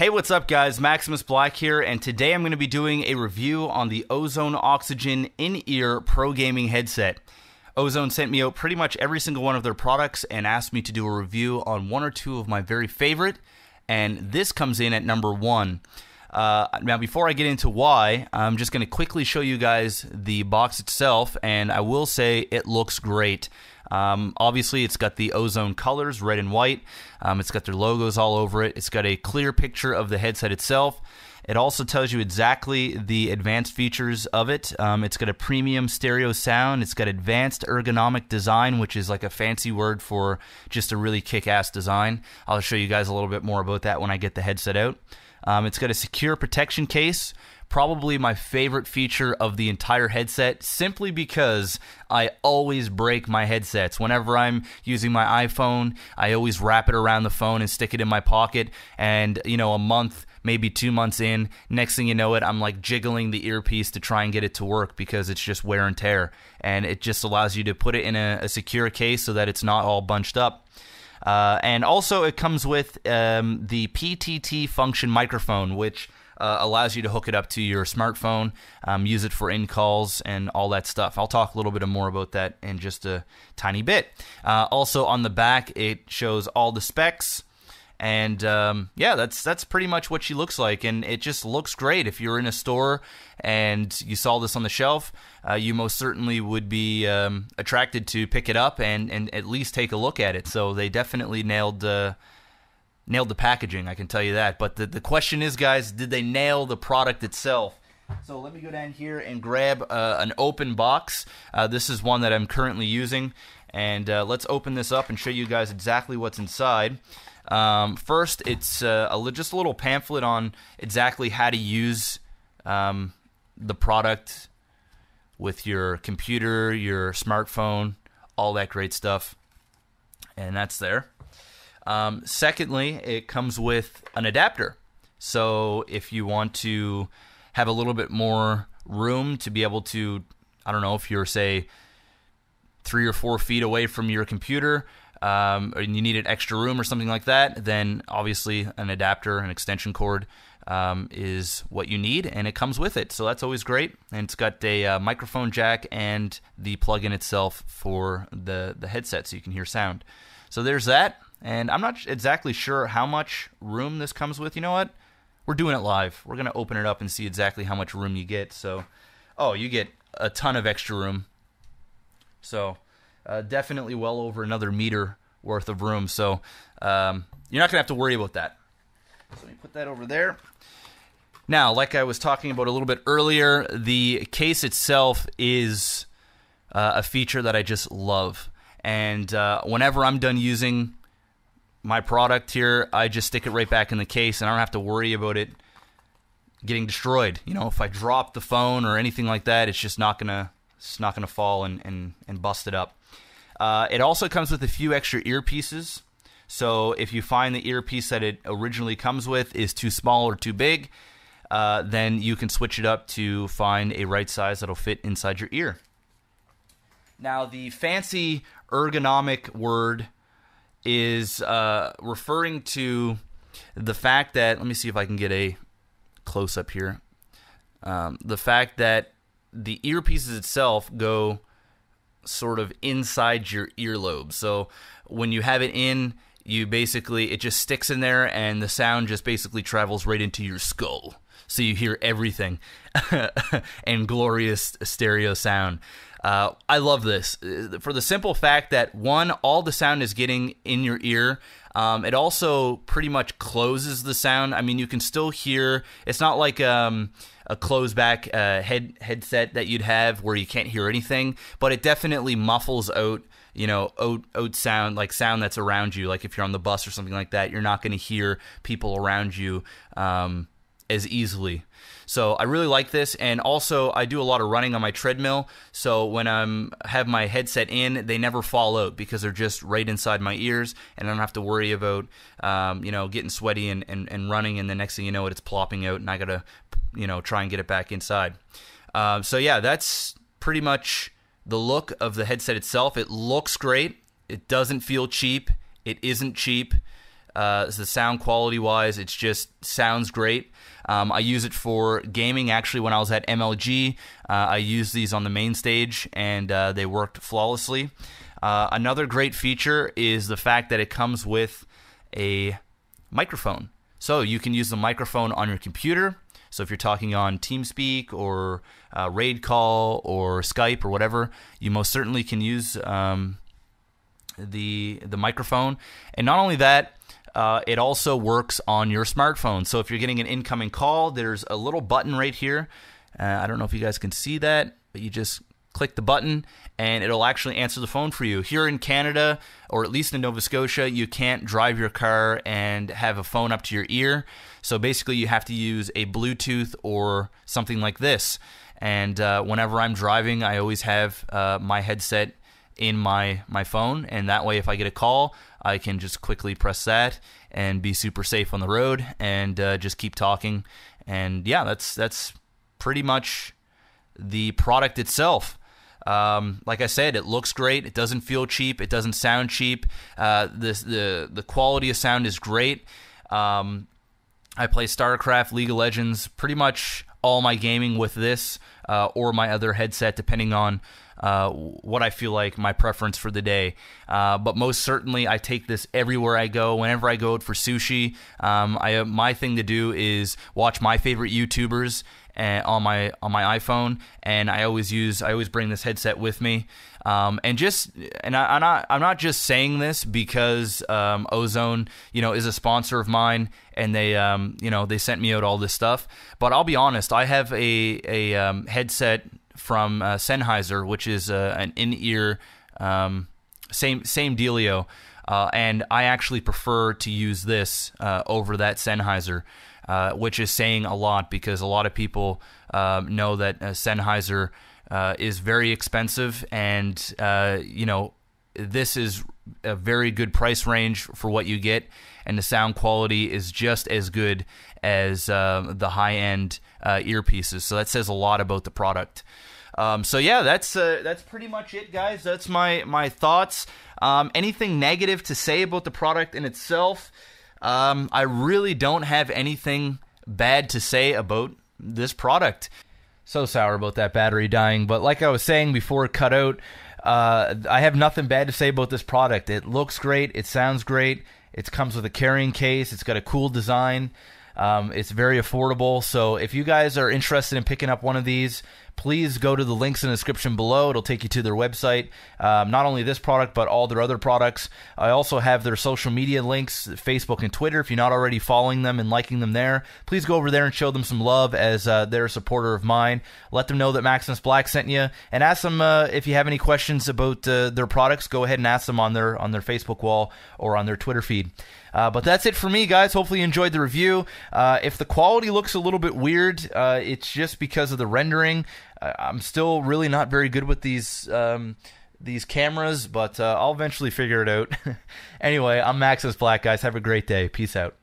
Hey, what's up, guys? Maximus Black here, and today I'm going to be doing a review on the Ozone Oxygen in ear pro gaming headset. Ozone sent me out pretty much every single one of their products and asked me to do a review on one or two of my very favorite, and this comes in at number one. Uh, now, before I get into why, I'm just going to quickly show you guys the box itself, and I will say it looks great. Um, obviously, it's got the ozone colors, red and white. Um, it's got their logos all over it. It's got a clear picture of the headset itself. It also tells you exactly the advanced features of it. Um, it's got a premium stereo sound. It's got advanced ergonomic design, which is like a fancy word for just a really kick ass design. I'll show you guys a little bit more about that when I get the headset out. Um, it's got a secure protection case, probably my favorite feature of the entire headset simply because I always break my headsets. Whenever I'm using my iPhone, I always wrap it around the phone and stick it in my pocket. And, you know, a month, maybe two months in, next thing you know it, I'm like jiggling the earpiece to try and get it to work because it's just wear and tear. And it just allows you to put it in a, a secure case so that it's not all bunched up. Uh, and also, it comes with um, the PTT function microphone, which uh, allows you to hook it up to your smartphone, um, use it for in calls and all that stuff. I'll talk a little bit more about that in just a tiny bit. Uh, also on the back, it shows all the specs. And um, yeah, that's that's pretty much what she looks like, and it just looks great. If you're in a store and you saw this on the shelf, uh, you most certainly would be um, attracted to pick it up and, and at least take a look at it. So they definitely nailed uh, nailed the packaging, I can tell you that. But the, the question is, guys, did they nail the product itself? So let me go down here and grab uh, an open box. Uh, this is one that I'm currently using. And uh, let's open this up and show you guys exactly what's inside. Um, first, it's uh, a, just a little pamphlet on exactly how to use um, the product with your computer, your smartphone, all that great stuff. And that's there. Um, secondly, it comes with an adapter. So if you want to have a little bit more room to be able to, I don't know, if you're, say, three or four feet away from your computer, um, and you needed extra room or something like that, then obviously an adapter, an extension cord um, is what you need, and it comes with it. So that's always great. And it's got a uh, microphone jack and the plug-in itself for the the headset, so you can hear sound. So there's that. And I'm not exactly sure how much room this comes with. You know what? We're doing it live. We're going to open it up and see exactly how much room you get. So, oh, you get a ton of extra room. So, uh, definitely well over another meter worth of room. So, um, you're not going to have to worry about that. So, let me put that over there. Now, like I was talking about a little bit earlier, the case itself is uh, a feature that I just love. And uh, whenever I'm done using my product here, I just stick it right back in the case, and I don't have to worry about it getting destroyed. You know, if I drop the phone or anything like that, it's just not gonna it's not gonna fall and and, and bust it up. Uh, it also comes with a few extra earpieces. So if you find the earpiece that it originally comes with is too small or too big, uh, then you can switch it up to find a right size that'll fit inside your ear. Now the fancy ergonomic word is uh, referring to the fact that let me see if I can get a close up here. Um, the fact that the earpieces itself go sort of inside your earlobe. So when you have it in, you basically it just sticks in there, and the sound just basically travels right into your skull. So you hear everything and glorious stereo sound. Uh, I love this uh, for the simple fact that one, all the sound is getting in your ear. Um, it also pretty much closes the sound. I mean, you can still hear. It's not like um, a closed back uh, head headset that you'd have where you can't hear anything, but it definitely muffles out you know, out, out sound, like sound that's around you. Like if you're on the bus or something like that, you're not going to hear people around you um, as easily. So I really like this, and also I do a lot of running on my treadmill. So when I'm have my headset in, they never fall out because they're just right inside my ears, and I don't have to worry about um, you know getting sweaty and, and, and running, and the next thing you know, it, it's plopping out, and I gotta you know try and get it back inside. Uh, so yeah, that's pretty much the look of the headset itself. It looks great. It doesn't feel cheap. It isn't cheap. Uh, the sound quality wise, it just sounds great. Um, I use it for gaming. Actually, when I was at MLG, uh, I used these on the main stage, and uh, they worked flawlessly. Uh, another great feature is the fact that it comes with a microphone. So you can use the microphone on your computer. So if you're talking on TeamSpeak or uh, Raid Call or Skype or whatever, you most certainly can use um, the the microphone. And not only that, uh, it also works on your smartphone. So if you're getting an incoming call, there's a little button right here. Uh, I don't know if you guys can see that, but you just click the button and it'll actually answer the phone for you. Here in Canada, or at least in Nova Scotia, you can't drive your car and have a phone up to your ear. So basically, you have to use a Bluetooth or something like this. And uh, whenever I'm driving, I always have uh, my headset in my my phone, and that way, if I get a call, I can just quickly press that and be super safe on the road and uh, just keep talking. And yeah, that's that's pretty much the product itself. Um, like I said, it looks great. It doesn't feel cheap. It doesn't sound cheap. Uh, the the the quality of sound is great. Um, I play StarCraft, League of Legends, pretty much all my gaming with this uh, or my other headset, depending on uh, what I feel like my preference for the day. Uh, but most certainly, I take this everywhere I go. Whenever I go out for sushi, um, I my thing to do is watch my favorite YouTubers uh, on my on my iPhone, and I always use I always bring this headset with me. Um, and just and I, am not I'm not just saying this because um, Ozone you know is a sponsor of mine and they um, you know they sent me out all this stuff. But I'll be honest, I have a a um, headset from uh, Sennheiser, which is uh, an in-ear um, same same dealio, uh, and I actually prefer to use this uh, over that Sennheiser, uh, which is saying a lot because a lot of people um, know that uh, Sennheiser is very expensive, and you know this is a very good price range for what you get, and the sound quality is just as good as the high-end earpieces. So that says a lot about the product. Um, so yeah, that's uh, that's pretty much it, guys. That's my my thoughts. Um, anything negative to say about the product in itself? Um, I really don't have anything bad to say about this product. So sour about that battery dying, but like I was saying before cut out, uh, I have nothing bad to say about this product. It looks great. It sounds great. It comes with a carrying case. It's got a cool design. Um, it's very affordable. So if you guys are interested in picking up one of these, please go to the links in the description below. It'll take you to their website. Um, not only this product, but all their other products. I also have their social media links, Facebook and Twitter. If you're not already following them and liking them there, please go over there and show them some love as uh, they're a supporter of mine. Let them know that Maximus Black sent you, and ask them uh, if you have any questions about uh, their products. Go ahead and ask them on their on their Facebook wall or on their Twitter feed. Uh, but that's it for me, guys. Hopefully, you enjoyed the review. Uh, if the quality looks a little bit weird, uh, it's just because of the rendering. I'm still really not very good with these. Um, these cameras, but uh, I'll eventually figure it out. anyway, I'm Maximus Black, guys. Have a great day. Peace out.